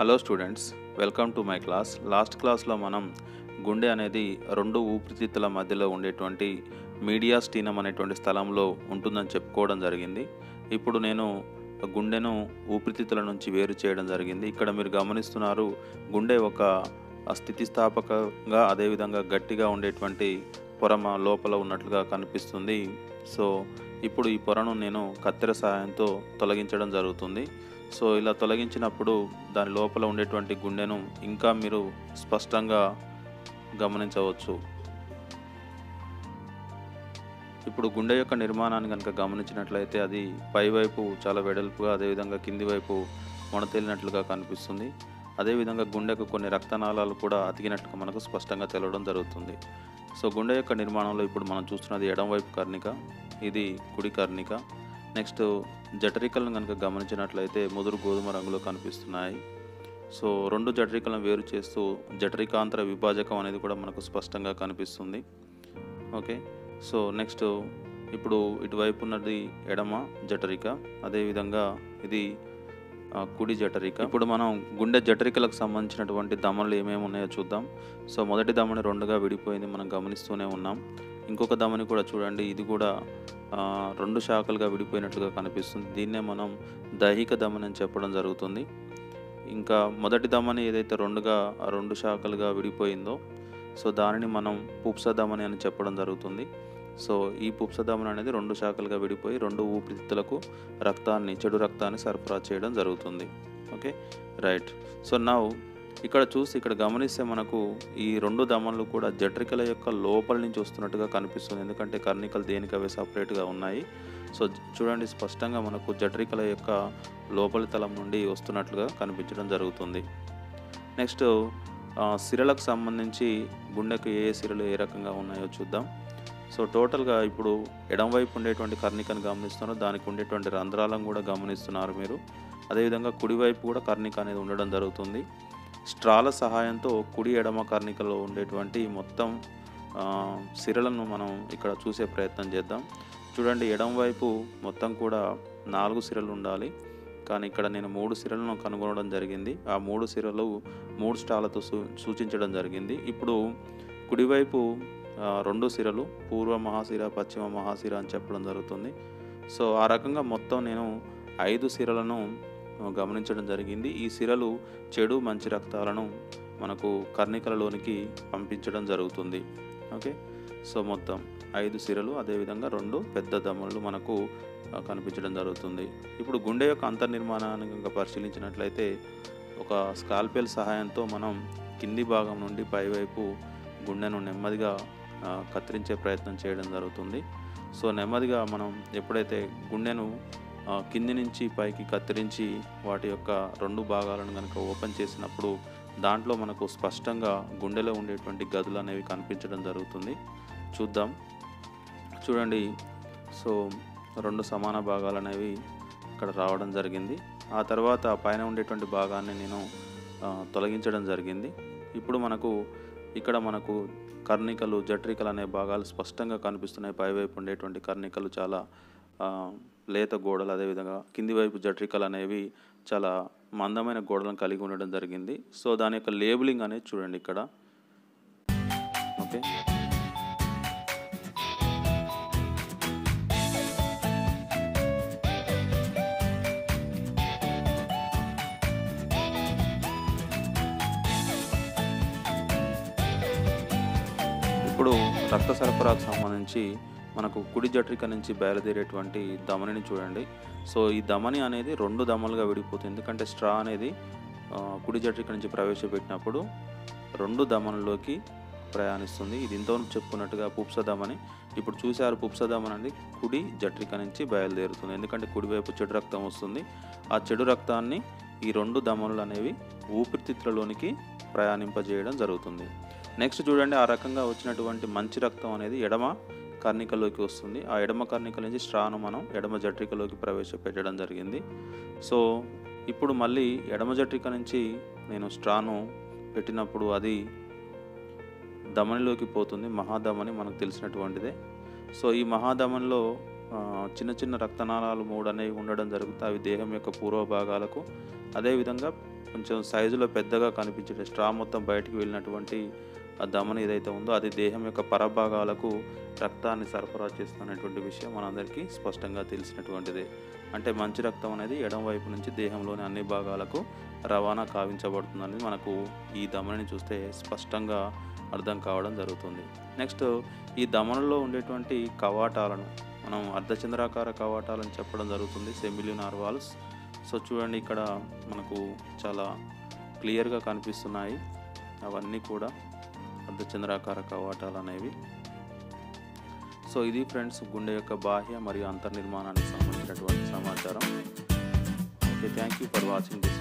Hello students welcome to my class last క్లాస్లో మనం గుండె అనేది రెండు ఊపిరితిత్తుల మధ్యలో ఉండేటువంటి మీడియా స్టీనం అనేటువంటి స్థలంలో ఉంటుందని చెప్పుకోవడం జరిగింది. ఇప్పుడు నేను గుండెను ఊపిరితిత్తుల నుంచి వేరు చేయడం జరిగింది. ఇక్కడ మీరు గమనిస్తున్నారు గుండె ఒక స్థితిస్థాపకంగా అదేవిధంగా గట్టిగా ఉండేటువంటి పొర లోపల ఉన్నట్లుగా కనిపిస్తుంది. సో ఇప్పుడు ఈ పొరను నేను కత్తెర సహాయంతో తొలగించడం జరుగుతుంది. సో ఇలా తొలగించినప్పుడు దాని లోపల ఉండేటువంటి గుండెను ఇంకా మీరు స్పష్టంగా గమనించవచ్చు. ఇప్పుడు గుండె యొక్క నిర్మాణాన్ని కనుక గమనించినట్లయితే అది పైవైపు చాలా వెడల్పుగా అదేవిధంగా కింది వైపు మొనతేలినట్లుగా కనిపిస్తుంది. అదేవిధంగా గుండెకు కొన్ని రక్తనాళాలు కూడా అతికినట్టుగా మనకు స్పష్టంగా తెలవడం జరుగుతుంది. సో గుండె యొక్క నిర్మాణంలో ఇప్పుడు మనం చూస్తున్నది ఎడమవైపు కర్ణిక ఇది కుడి కర్ణిక. నెక్స్ట్ జఠరికలను కనుక గమనించినట్లయితే ముదురు గోధుమ రంగులో కనిపిస్తున్నాయి. సో రెండు జఠరికలను వేరు చేస్తూ జఠరికాంతర విభాజకం అనేది కూడా మనకు స్పష్టంగా కనిపిస్తుంది. ఓకే? సో నెక్స్ట్ ఇప్పుడు ఇటువైపు ఉన్నది ఎడమ జఠరిక అదేవిధంగా ఇది కుడి జఠరిక. ఇప్పుడు మనం గుండె జఠరికలకు సంబంధించినటువంటి దమనలు ఏమేమి ఉన్నాయో చూద్దాం. సో మొదటి దమని రెండుగా విడిపోయింది మనం గమనిస్తూనే ఉన్నాం. ఇంకొక దమని కూడా చూడండి. ఇది కూడా రెండు శాఖలుగా విడిపోయినట్లుగా కనిపిస్తుంది. దీన్నే మనం దైహిక దమని అని చెప్పడం జరుగుతుంది. ఇంకా మొదటి దమని ఏదైతే రెండుగా రెండు శాఖలుగా విడిపోయిందో సో దానిని మనం పుప్సదమని అని చెప్పడం జరుగుతుంది. సో ఈ పుప్సదమని అనేది రెండు శాఖలుగా విడిపోయి రెండు ఊపిరితిత్తులకు రక్తాన్ని చెడు రక్తాన్ని సరఫరా చేయడం జరుగుతుంది. ఓకే? రైట్. సో నా ఇక్కడ చూసి ఇక్కడ గమనిస్తే మనకు ఈ రెండు దమన్లు కూడా జఠరికల యొక్క లోపల నుంచి వస్తున్నట్టుగా కనిపిస్తుంది. ఎందుకంటే కర్ణికలు దేనికి అవి సపరేట్గా ఉన్నాయి. సో చూడండి స్పష్టంగా మనకు జఠరికల యొక్క లోపలి తలం నుండి వస్తున్నట్లుగా కనిపించడం జరుగుతుంది. నెక్స్ట్ సిరలకు సంబంధించి గుండెకు ఏ సిరలు ఏ రకంగా ఉన్నాయో చూద్దాం. సో టోటల్గా ఇప్పుడు ఎడంవైపు ఉండేటువంటి కర్ణికను గమనిస్తున్నారు. దానికి ఉండేటువంటి రంధ్రాలను కూడా గమనిస్తున్నారు మీరు. అదేవిధంగా కుడివైపు కూడా కర్ణిక అనేది ఉండడం జరుగుతుంది. స్ట్రాల సహాయంతో కుడి ఎడమ కర్ణికలో ఉండేటువంటి మొత్తం సిరలను మనం ఇక్కడ చూసే ప్రయత్నం చేద్దాం. చూడండి ఎడమవైపు మొత్తం కూడా నాలుగు సిరలు ఉండాలి. కానీ ఇక్కడ నేను మూడు సిరలను కనుగొనడం జరిగింది. ఆ మూడు సిరలు మూడు స్టాలతో సూ సూచించడం జరిగింది. ఇప్పుడు కుడివైపు రెండు సిరలు పూర్వ మహాశిర పశ్చిమ మహాశిర అని చెప్పడం జరుగుతుంది. సో ఆ రకంగా మొత్తం నేను ఐదు సిరలను గమనించడం జరిగింది. ఈ సిరలు చెడు మంచి రక్తాలను మనకు కర్ణికలలోనికి పంపించడం జరుగుతుంది. ఓకే? సో మొత్తం ఐదు సిరలు అదేవిధంగా రెండు పెద్ద దమ్ములు మనకు కనిపించడం జరుగుతుంది. ఇప్పుడు గుండె యొక్క అంతర్నిర్మాణాన్ని కనుక పరిశీలించినట్లయితే ఒక స్కాల్పెల్ సహాయంతో మనం కింది భాగం నుండి పైవైపు గుండెను నెమ్మదిగా కత్తిరించే ప్రయత్నం చేయడం జరుగుతుంది. సో నెమ్మదిగా మనం ఎప్పుడైతే గుండెను కింది నుంచి పైకి కత్తిరించి వాటి యొక్క రెండు భాగాలను కనుక ఓపెన్ చేసినప్పుడు దాంట్లో మనకు స్పష్టంగా గుండెలో ఉండేటువంటి గదులు అనేవి కనిపించడం జరుగుతుంది. చూద్దాం. చూడండి. సో రెండు సమాన భాగాలు అనేవి ఇక్కడ రావడం జరిగింది. ఆ తర్వాత పైన ఉండేటువంటి భాగాన్ని నేను తొలగించడం జరిగింది. ఇప్పుడు మనకు ఇక్కడ మనకు కర్ణికలు జట్రికలు అనే భాగాలు స్పష్టంగా కనిపిస్తున్నాయి. పైవైపు ఉండేటువంటి కర్ణికలు చాలా లేత గోడలు అదేవిధంగా కింది వైపు జట్రికలు అనేవి చాలా మందమైన గోడలను కలిగి ఉండడం జరిగింది. సో దాని యొక్క లేబులింగ్ అనేది చూడండి ఇక్కడ. ఓకే. ఇప్పుడు రక్త సరఫరాకు సంబంధించి మనకు కుడి జట్రిక నుంచి బయలుదేరేటువంటి దమనిని చూడండి. సో ఈ దమని అనేది రెండు దమలుగా విడిపోతుంది. ఎందుకంటే స్ట్రా అనేది కుడి జట్రిక నుంచి ప్రవేశపెట్టినప్పుడు రెండు దమనులోకి ప్రయాణిస్తుంది. ఇది ఇంతవరకు చెప్పుకున్నట్టుగా పుప్సదమని ఇప్పుడు చూశారు పుప్సదమని అనేది కుడి జట్రిక నుంచి బయలుదేరుతుంది. ఎందుకంటే కుడివైపు చెడు రక్తం వస్తుంది. ఆ చెడు రక్తాన్ని ఈ రెండు దమనులు అనేవి ఊపిరితిత్తులలోనికి ప్రయాణింపజేయడం జరుగుతుంది. నెక్స్ట్ చూడండి ఆ రకంగా వచ్చినటువంటి మంచి రక్తం అనేది ఎడమ కర్ణికలోకి వస్తుంది. ఆ ఎడమ కర్ణిక నుంచి స్ట్రాను మనం ఎడమ జట్రికలోకి ప్రవేశపెట్టడం జరిగింది. సో ఇప్పుడు మళ్ళీ ఎడమ జట్రిక నుంచి నేను స్ట్రాను పెట్టినప్పుడు అది దమనిలోకి పోతుంది. మహాదమని మనకు తెలిసినటువంటిదే. సో ఈ మహాధమనిలో చిన్న చిన్న రక్తనాళాలు మూడు అనేవి ఉండడం జరుగుతాయి అవి దేహం యొక్క పూర్వ భాగాలకు. అదేవిధంగా కొంచెం సైజులో పెద్దగా కనిపించే స్ట్రా మొత్తం బయటికి వెళ్ళినటువంటి ఆ దమన ఏదైతే ఉందో అది దేహం యొక్క పరభాగాలకు రక్తాన్ని సరఫరా చేస్తున్నటువంటి విషయం మనందరికీ స్పష్టంగా తెలిసినటువంటిదే. అంటే మంచి రక్తం అనేది ఎడం వైపు నుంచి దేహంలోని అన్ని భాగాలకు రవాణా కావించబడుతుందని మనకు ఈ దమనని చూస్తే స్పష్టంగా అర్థం కావడం జరుగుతుంది. నెక్స్ట్ ఈ దమనలో ఉండేటువంటి కవాటాలను మనం అర్ధచంద్రాకార కవాటాలని చెప్పడం జరుగుతుంది సెమిలినార్ వాల్స్ సో చూడండి ఇక్కడ మనకు చాలా క్లియర్గా కనిపిస్తున్నాయి. అవన్నీ కూడా అర్ధచంద్రాకార కవాటాలు అనేవి సో ఇది ఫ్రెండ్స్ గుండె యొక్క బాహ్య మరియు అంతర్నిర్మాణానికి సంబంధించినటువంటి సమాచారం. Okay thank you for watching this